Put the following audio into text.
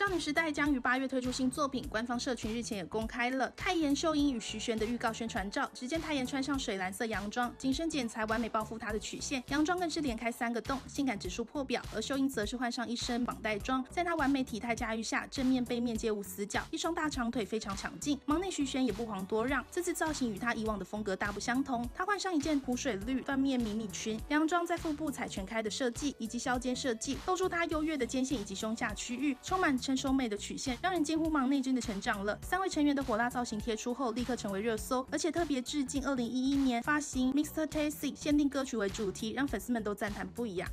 少女时代将于八月推出新作品，官方社群日前也公开了泰妍秀英与徐玄的预告宣传照。只见泰妍穿上水蓝色洋装，紧身剪裁完美包覆她的曲线，洋装更是连开三个洞，性感指数破表。而秀英则是换上一身绑带装，在她完美体态驾驭下，正面背面皆无死角，一双大长腿非常强劲。忙内徐玄也不遑多让，这次造型与她以往的风格大不相同，她换上一件湖水绿缎面迷你裙，洋装在腹部踩全开的设计以及削肩设计，露出她优越的肩线以及胸下区域，充满成熟美的曲线，让人近乎忙内真的成长了。三位成员的火辣造型贴出后，立刻成为热搜，而且特别致敬二零一一年发行《Mr. Tasty》限定歌曲为主题，让粉丝们都赞叹不已啊！